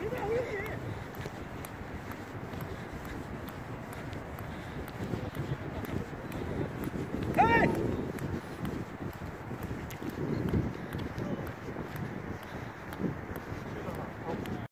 Get out here!